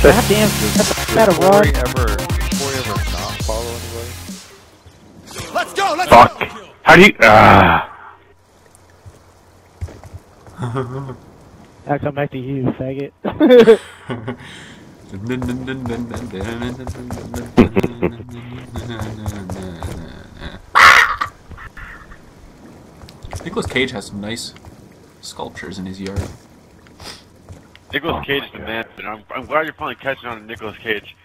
Goddamn, that's not a Before run. ever, before he ever not follow anybody. Let's go. Let's Fuck. How do you? Ah. I'll come back to you, faggot. Nicolas Cage has some nice sculptures in his yard. Nicolas Oh Cage is the man. and I'm, I'm glad you're finally catching on to Nicolas Cage.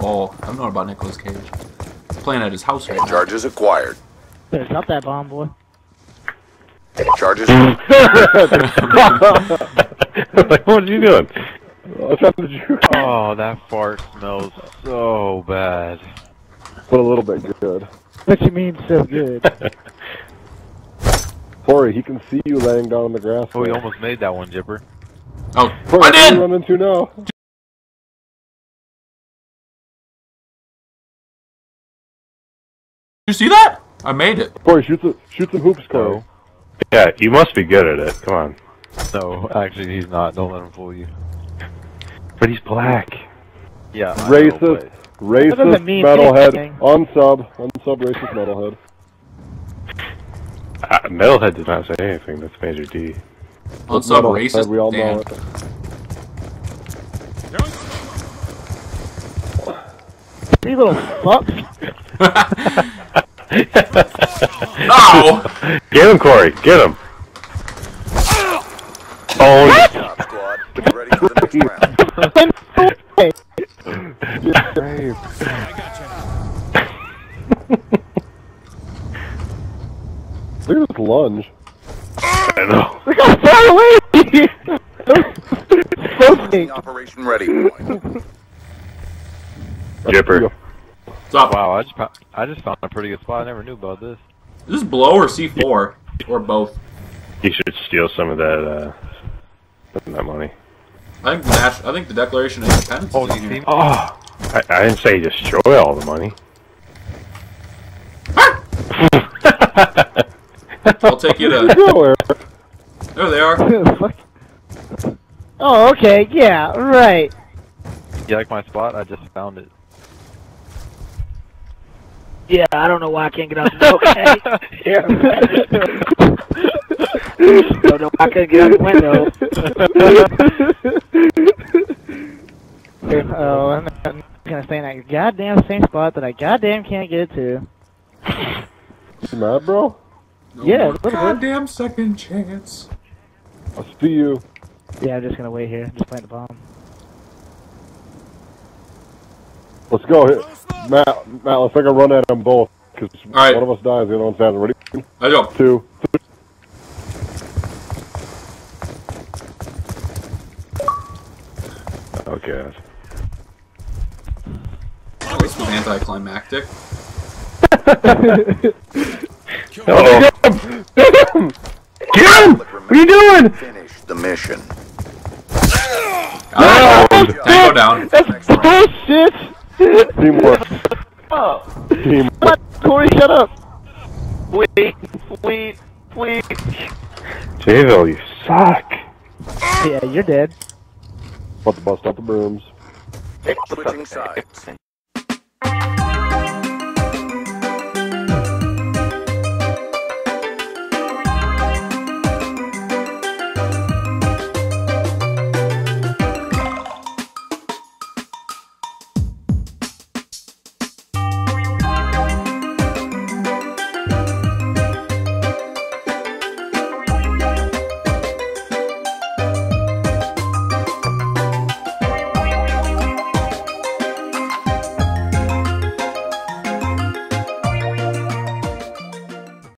Oh, I don't know about Nicolas Cage. He's playing at his house right now. Charges acquired. Better not that bomb, boy. Charges. like, what are you doing? I tried to juke. Oh, that fart smells so bad. But a little bit good. What you mean so good? Corey, he can see you laying down on the grass. Oh, he almost made that one, Gipper. Oh, Corey, I what are you did! running into now? You see that? I made it. Corey, shoot some, shoot some hoops, Corey. No. Yeah, you must be good at it. Come on. No, actually, he's not. Don't let him fool you. But he's black. Yeah. I know, Racist, racist doesn't mean metalhead. anything. Unsub, unsub racist metalhead. Uh, Metalhead did not say anything. That's Major D. What's up, Metalhead, racist? We all Damn. know it. Three little fucks. Ow! Oh! Get him, Corey. Get him. Oh, Top squad. Get ready for the next round. Look at this lunge. I know. Look how far away! Operation ready point. Gipper. What's up? Wow, I just found, I just found a pretty good spot. I never knew about this. Is this blow or C4? Or both? You should steal some of that, uh, that money. I think the Nash- I think the Declaration of Independence Oh, is you in here. Oh, I, I didn't say destroy all the money. I'll take you to. Nowhere. There they are. Oh, okay, yeah, right. You like my spot? I just found it. Yeah, I don't know why I can't get out the okay. yeah. don't know why I couldn't get out the window. oh, I'm not gonna stay in that goddamn same spot that I goddamn can't get to. You mad, bro? No Yeah, more a goddamn second chance. I see you. Yeah, I'm just gonna wait here. Just plant the bomb. Let's go. Hit. Matt, Matt, let's take a run at them both. Because right. one of us dies, the other one's dead. Ready? I go. Two. Oh, God. This was anticlimactic. Uh-oh. Get him! What are you doing? Finish the mission. Ah, Tango down. Next round. Bullshit! Teamwork. Oh, Team. what? Corey, shut up! Wait, wait, wait. Jayville, you suck. Yeah, you're dead. About to bust out the brooms. Switching sides.